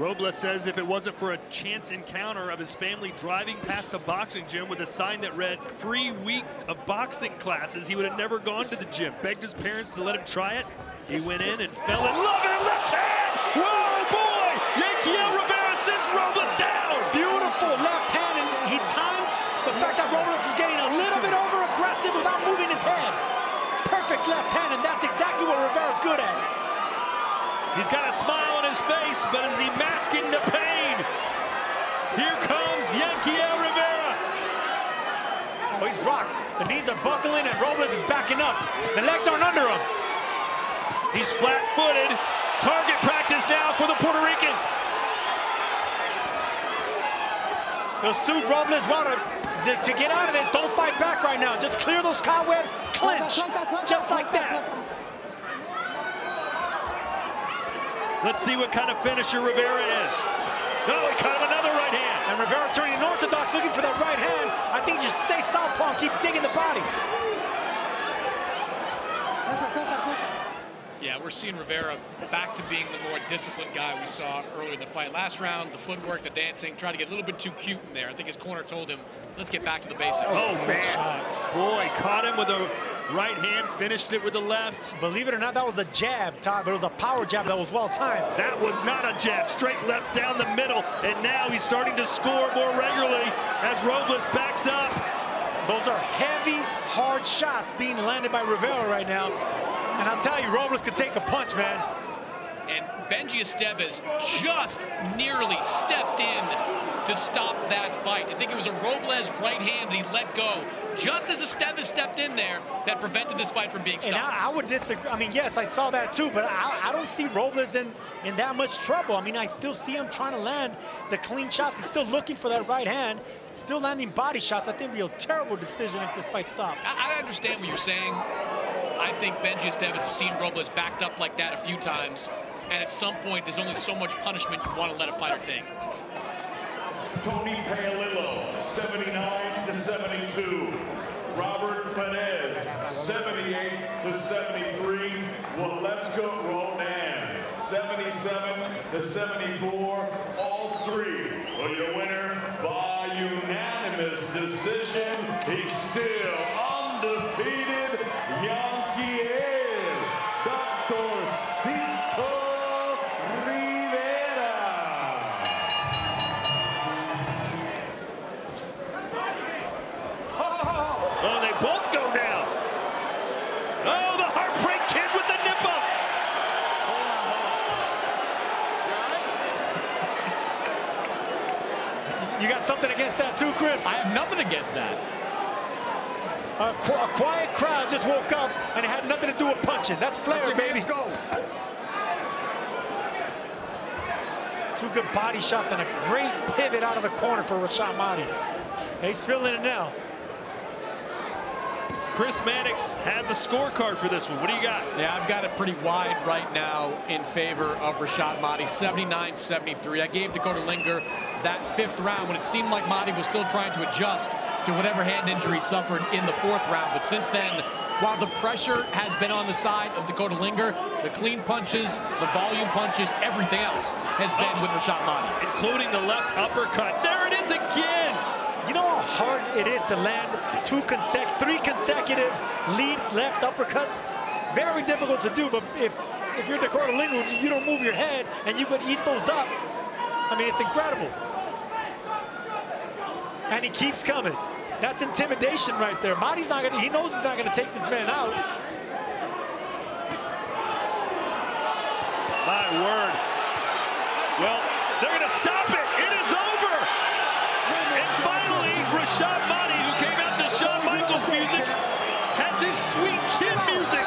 Robles says if it wasn't for a chance encounter of his family driving past a boxing gym with a sign that read free week of boxing classes, he would have never gone to the gym. Begged his parents to let him try it. He went in and fell in love with a left hand. Whoa, boy! Yanquiel Rivera sends Robles down. Beautiful left hand, and he timed the fact that Robles was getting a little bit over aggressive without moving his head. Perfect left hand, and that's exactly what Rivera's good at. He's got a smile on his face, but is he masking the pain? Here comes Yanquiel Rivera. Oh, he's rocked. The knees are buckling, and Robles is backing up. The legs aren't under him. He's flat-footed. Target practice now for the Puerto Rican. They'll suit Robles to, to get out of this. Don't fight back right now. Just clear those cobwebs, clinch, just like that. Let's see what kind of finisher Rivera is. No, he caught him another right hand. And Rivera turning orthodox, looking for that right hand. I think you just stay southpaw and keep digging the body. Yeah, we're seeing Rivera back to being the more disciplined guy we saw earlier in the fight. Last round, the footwork, the dancing, tried to get a little bit too cute in there. I think his corner told him, let's get back to the basics. Oh, man. Boy, caught him with a right hand, finished it with the left. Believe it or not, that was a jab, Todd, but it was a power jab that was well timed. That was not a jab, straight left down the middle, and now he's starting to score more regularly as Robles backs up. Those are heavy, hard shots being landed by Rivera right now. And I'll tell you, Robles could take a punch, man. And Benjy Esteves just nearly stepped in to stop that fight. I think it was a Robles right hand that he let go just as Esteves stepped in there that prevented this fight from being stopped. And I, I would disagree. I mean, yes, I saw that too, but I, I, don't see Robles in, in that much trouble. I mean, I still see him trying to land the clean shots. He's still looking for that right hand, still landing body shots. I think it'd be a terrible decision if this fight stopped. I, I understand what you're saying. I think Benjy Esteves has seen Robles backed up like that a few times, and at some point, there's only so much punishment you want to let a fighter take. Tony Paolillo, 79 to 72. Robert Perez, 78 to 73. Waleska Roldan, 77 to 74. All three for your winner by unanimous decision. He's still undefeated. Yanquiel Doctorcito Rivera. Oh, they both go down. Oh, the Heartbreak Kid with the nip up. You got something against that too, Chris? I have nothing against that. A, qu a quiet crowd just woke up and it had nothing to do with punching. That's flair, baby. go. Two good body shots and a great pivot out of the corner for Rashad Mahdi. He's feeling it now. Chris Mannix has a scorecard for this one. What do you got? Yeah, I've got it pretty wide right now in favor of Rashad Mahdi, 79-73. I gave Dakota Linger that fifth round when it seemed like Mahdi was still trying to adjust to whatever hand injury he suffered in the fourth round. But since then, while the pressure has been on the side of Dakota Linger, the clean punches, the volume punches, everything else has been with Rashad Mahdi. Including the left uppercut. There it is again. You know how hard it is to land two consec three consecutive lead left uppercuts? Very difficult to do, but if if you're Dakota Linger, you don't move your head and you could eat those up. I mean, it's incredible. And he keeps coming. That's intimidation right there. Mahdi's not gonna, he knows he's not gonna take this man out. My word. Well, they're going to stop it. It is over. And finally, Rashad Mahdi, who came out to Shawn Michaels music, has his sweet chin music.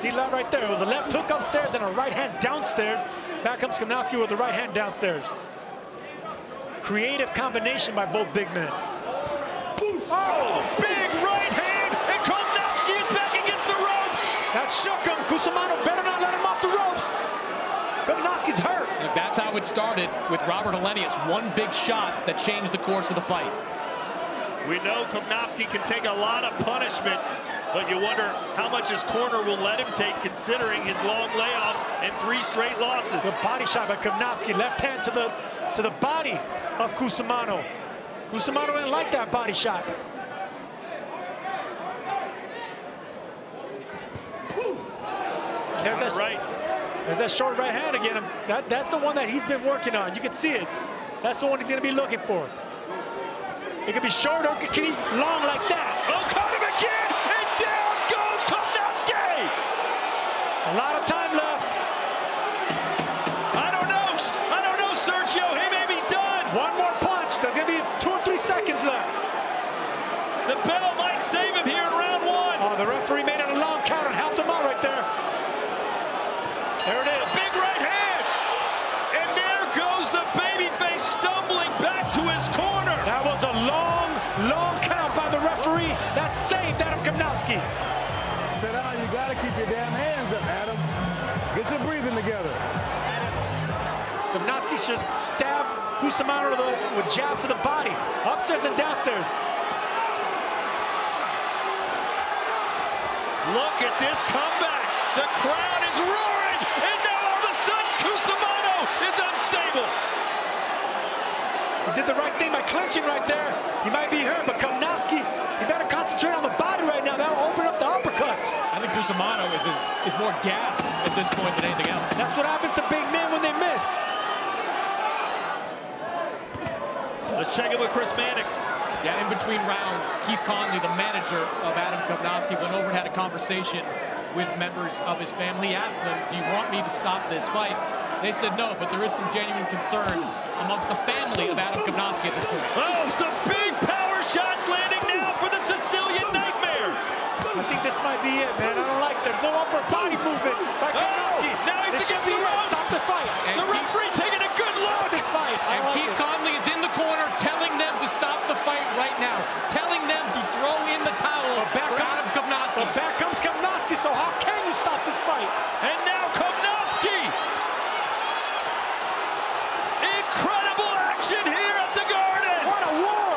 See that right there? It was a left hook upstairs and a right hand downstairs. Back comes Kownacki with the right hand downstairs. Creative combination by both big men. Oh, big right hand, and Kownacki is back against the ropes. That shook him. Cusumano better not let him off the ropes. Kownacki's hurt. And that's how it started with Robert Helenius. One big shot that changed the course of the fight. We know Komnowski can take a lot of punishment, But you wonder how much his corner will let him take considering his long layoff and three straight losses. The body shot by Kownacki, left hand to the to the body of Cusumano. Cusumano didn't like that body shot. There's that, right. there's that short right hand again. That, that's the one that he's been working on. You can see it. That's the one he's going to be looking for. It could be short or could be long like that. Oh, caught him again, and down goes Kownacki. A lot of time The bell might save him here in round one. Oh, the referee made it a long count and helped him out right there. There it is. Big right hand. And there goes the babyface stumbling back to his corner. That was a long, long count by the referee. That saved Adam Kownacki. Sit down. Ah, you got to keep your damn hands up, Adam. Get your breathing together. Kownacki should stab Cusumano to the, with jabs to the body, upstairs and downstairs. Look at this comeback. The crowd is roaring. And now all of a sudden, Cusumano is unstable. He did the right thing by clinching right there. He might be hurt, but Kownacki, he better concentrate on the body right now. That'll open up the uppercuts. I think Cusumano is, is, is more gassed at this point than anything else. That's what happens to big men when they miss. Let's check in with Chris Mannix. Yeah, in between rounds, Keith Connolly, the manager of Adam Kownacki, went over and had a conversation with members of his family. He asked them, do you want me to stop this fight? They said no, but there is some genuine concern amongst the family of Adam Kownacki at this point. Oh, some big power shots landing now for the Sicilian Nightmare. I think this might be it, man. I don't like There's no upper body movement by Oh, Kownacki. now he's This against the ropes. Stop the fight. And The referee taking a good look. This fight. I And like Keith it. Connolly is in the corner telling them to stop the fight right now, telling them to throw in the towel But back for comes- Adam Kownacki. But back comes Kownacki, so how can you stop this fight? And now Kownacki. Incredible action here at the Garden. What a war!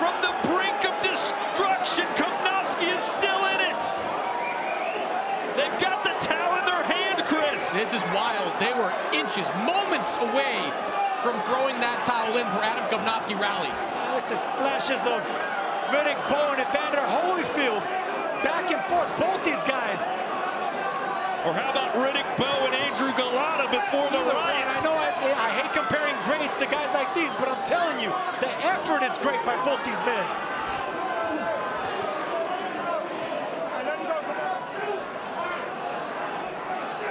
From the brink of destruction, Kownacki is still in it. They've got the towel in their hand, Chris. This is wild. They were inches, moments away from throwing that towel in for Adam Kownacki rally. This is flashes of Riddick Bowe and Evander Holyfield. Back and forth, both these guys. Or how about Riddick Bowe and Andrew Golota before the And riot? I know I, I hate comparing grades to guys like these, but I'm telling you, the effort is great by both these men.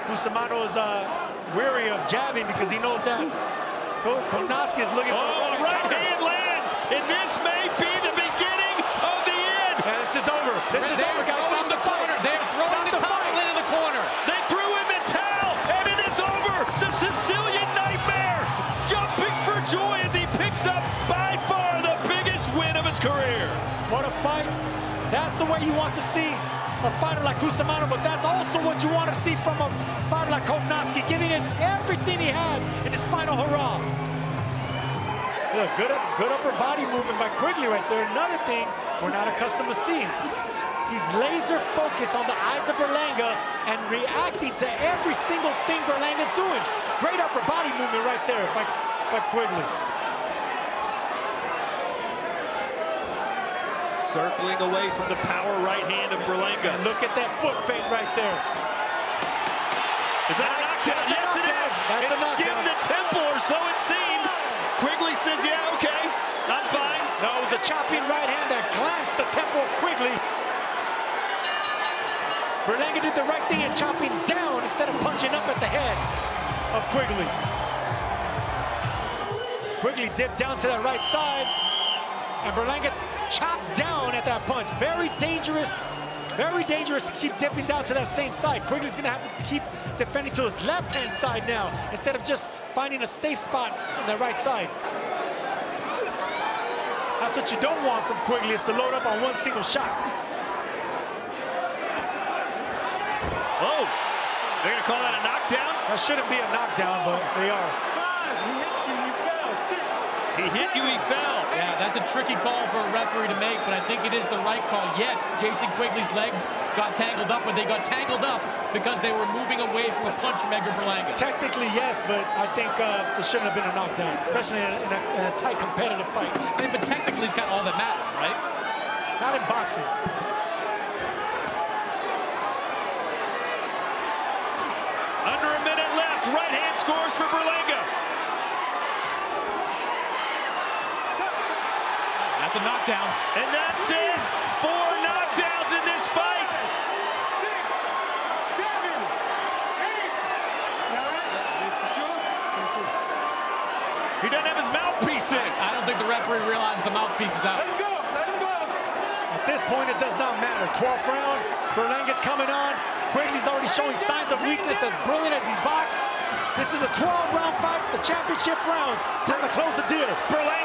Cusumano is uh, weary of jabbing because he knows that Ko- Kownacki is looking for Oh, a right counter. hand lands, and this may be the beginning of the end. And this is over. This is They're over, guys. throwing Stop the the corner. They're throwing Stop the the towel into the corner. They threw in the towel, and it is over. The Sicilian Nightmare jumping for joy as he picks up by far the biggest win of his career. What a fight. That's the way you want to see a fighter like Cusumano, but that's also what you want to see from a fighter like Kownacki, giving it everything he had in his final hurrah. Look, good, good upper body movement by Quigley right there. Another thing we're not accustomed to seeing. He's laser focused on the eyes of Berlanga and reacting to every single thing Berlanga's doing. Great upper body movement right there by, by Quigley. Circling away from the power right hand of Berlanga. Look at that foot feint right there. Is that a knockdown? Yes, it is. That's It skimmed the temple, or so it seemed. Quigley says, yeah, okay, I'm fine. No, it was a chopping right hand that glanced the temple of Quigley. Berlanga did the right thing and chopping down instead of punching up at the head of Quigley. Quigley dipped down to that right side, and Berlanga chopped down at that punch. Very dangerous, very dangerous to keep dipping down to that same side. Quigley's gonna have to keep defending to his left-hand side now, instead of just finding a safe spot on the right side. That's what you don't want from Quigley is to load up on one single shot. Oh, they're going to call that a knockdown? That shouldn't be a knockdown, but they are. He hit you, he fell. Yeah, that's a tricky call for a referee to make, but I think it is the right call. Yes, Jason Quigley's legs got tangled up, but they got tangled up because they were moving away from a punch from Edgar Berlanga. Technically, yes, but I think uh, it shouldn't have been a knockdown, especially in a, in a, in a tight competitive fight. I mean, but technically, it's got all that matters, right? Not in boxing. Under a minute left. Right hand scores for Berlanga. That's a knockdown. And that's it. Four knockdowns in this fight. Six, seven, eight, nine. He doesn't have his mouthpiece in. I don't think the referee realized the mouthpiece is out. Let him go. Let him go. At this point, it does not matter. 12th round, Berlanga's coming on. Quigley's already showing signs of weakness as brilliant as he's boxed. This is a 12-round fight, the championship rounds. Time to close the deal. Berlanga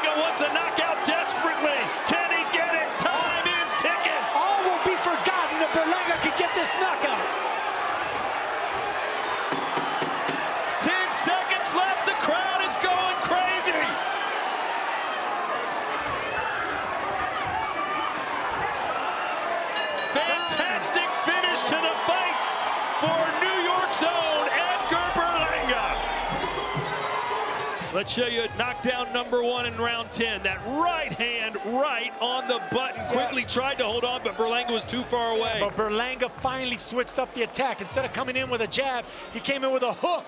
Let's show you knockdown number one in round 10. That right hand right on the button. Quigley tried to hold on, but Berlanga was too far away. But Berlanga finally switched up the attack. Instead of coming in with a jab, he came in with a hook,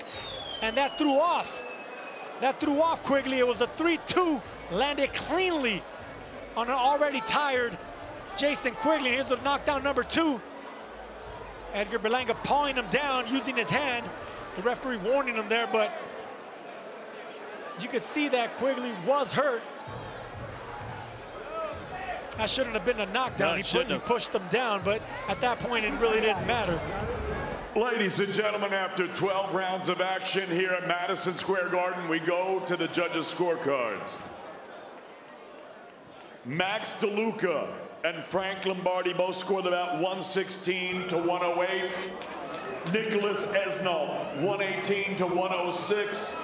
and that threw off. That threw off Quigley. It was a 3-2, landed cleanly on an already tired Jason Quigley. Here's the knockdown number two. Edgar Berlanga pawing him down using his hand. The referee warning him there, but you could see that Quigley was hurt. That shouldn't have been a knockdown. No, he, pu- shouldn't he have. pushed them down, but at that point, it really didn't matter. Ladies and gentlemen, after 12 rounds of action here at Madison Square Garden, we go to the judges' scorecards. Max DeLuca and Frank Lombardi both scored about 116 to 108. Nicholas Esnall, 118 to 106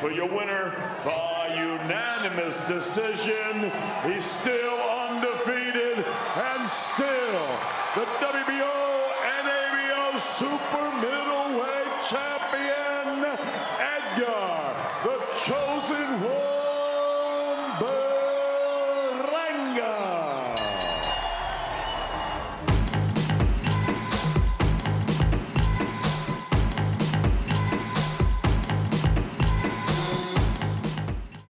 for your winner by unanimous decision. He's still undefeated and still the WBO and ABO super middleweight champion, Edgar, the chosen one, Berlanga.